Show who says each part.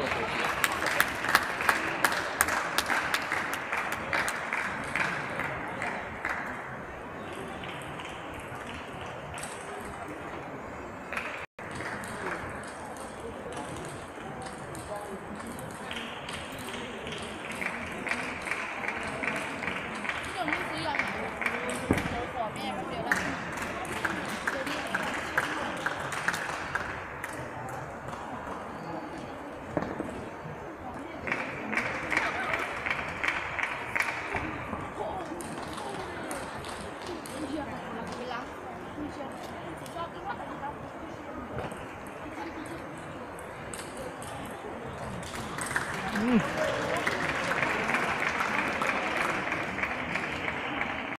Speaker 1: Okay. Mm.